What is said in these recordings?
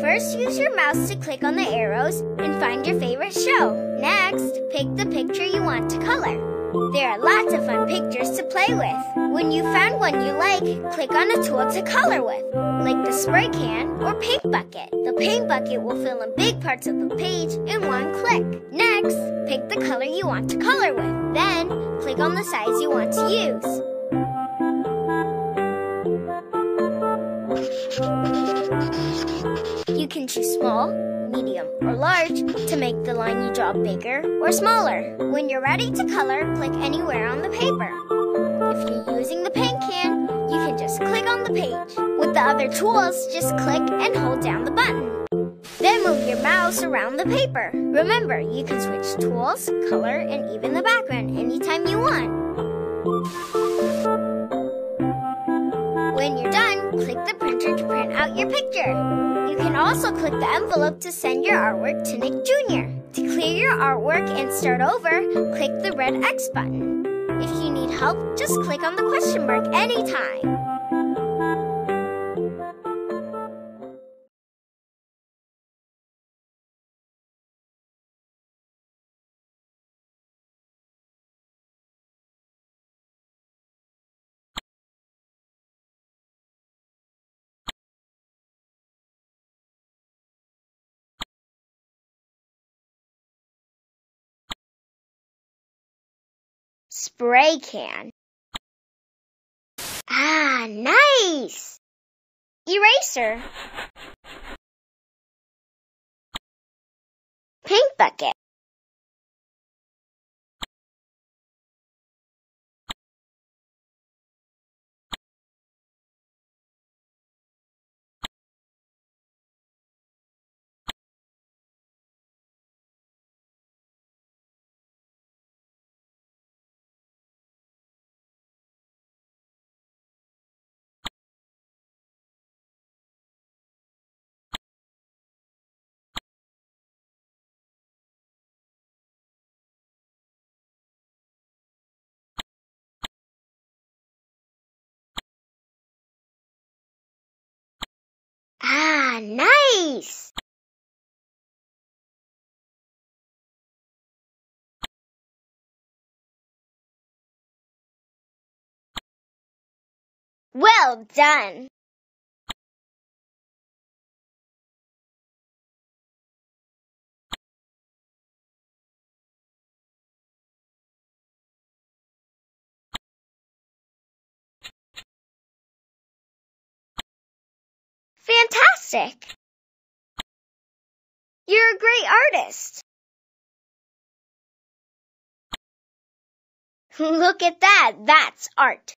First, use your mouse to click on the arrows and find your favorite show. Next, pick the picture you want to color. There are lots of fun pictures to play with. When you found one you like, click on a tool to color with, like the spray can or paint bucket. The paint bucket will fill in big parts of the page in one click. Next, pick the color you want to color with. Then, click on the size you want to use. Can choose small, medium, or large to make the line you draw bigger or smaller. When you're ready to color, click anywhere on the paper. If you're using the paint can, you can just click on the page. With the other tools, just click and hold down the button. Then move your mouse around the paper. Remember, you can switch tools, color, and even the background anytime you want. When you're done, click the printer to print out your picture. You can also click the envelope to send your artwork to Nick Jr. To clear your artwork and start over, click the red X button. If you need help, just click on the question mark anytime. Spray can. Ah, nice! Eraser. Paint bucket. Nice! Well done! Fantastic! You're a great artist. Look at that. That's art.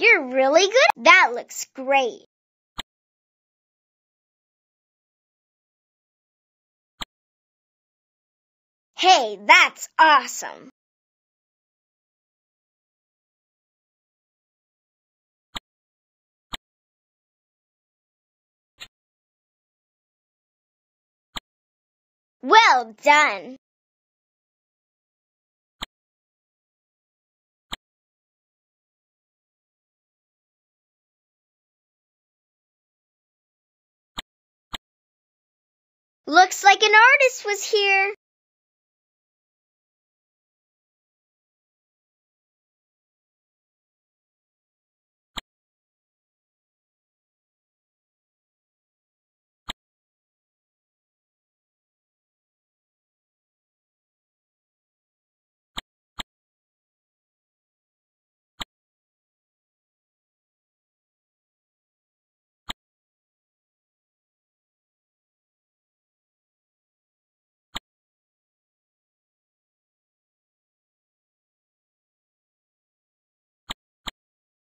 You're really good. That looks great. Hey, that's awesome. Well done. Looks like an artist was here.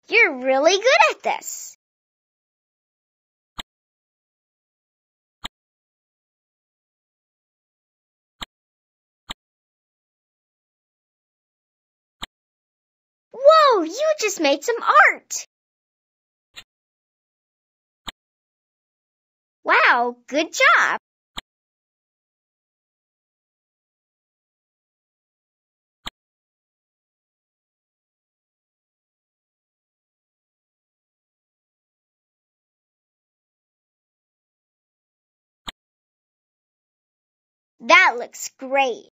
You're really good at this. Whoa, you just made some art. Wow, good job. That looks great.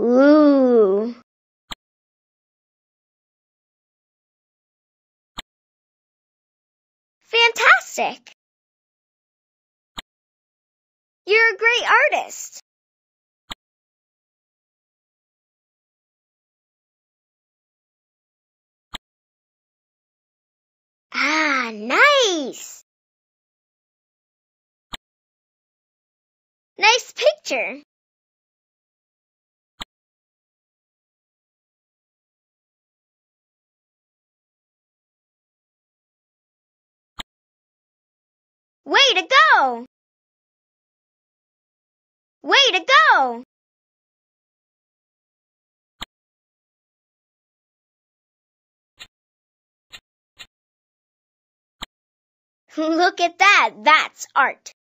Ooh. Fantastic! You're a great artist. Ah, nice! Nice picture. Way to go! Way to go! Look at that. That's art.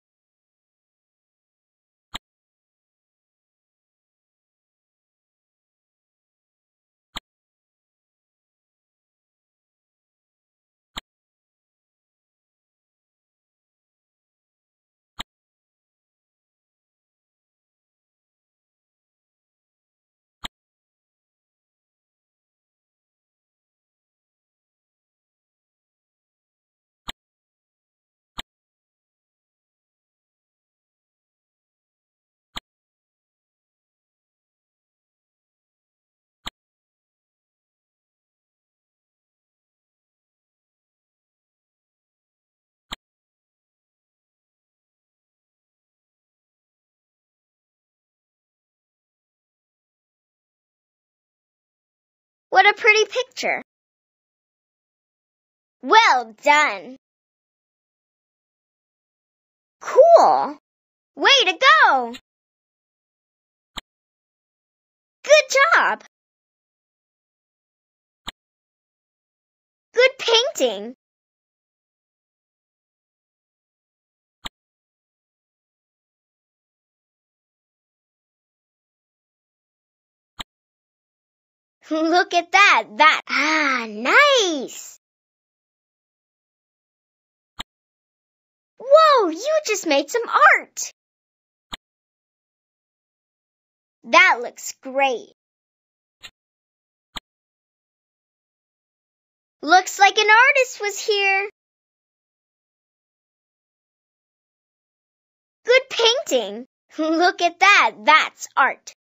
What a pretty picture. Well done. Cool. Way to go. Good job. Good painting. Look at that. That. Ah, nice. Whoa, you just made some art. That looks great. Looks like an artist was here. Good painting. Look at that. That's art.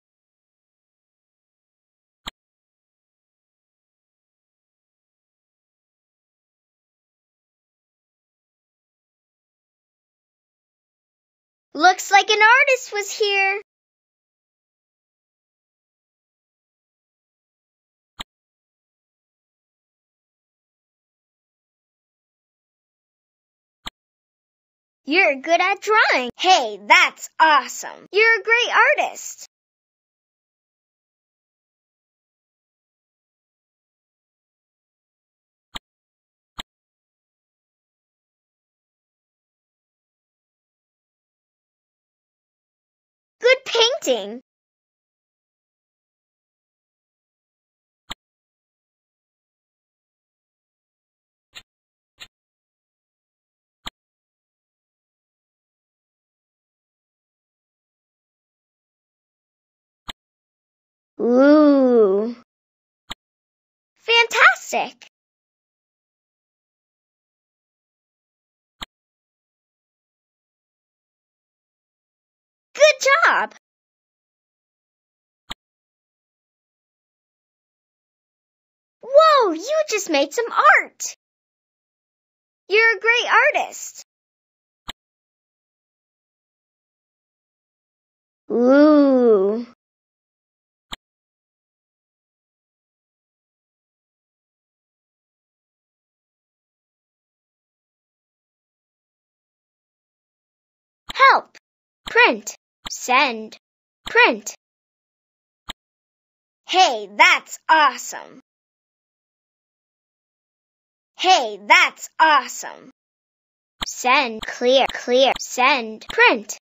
Looks like an artist was here. You're good at drawing. Hey, that's awesome. You're a great artist. Painting. Ooh. Fantastic. Good job. Whoa, you just made some art. You're a great artist. Ooh. Help. Print. Send. Print. Hey, that's awesome. Hey, that's awesome. Send, clear, clear, send, print.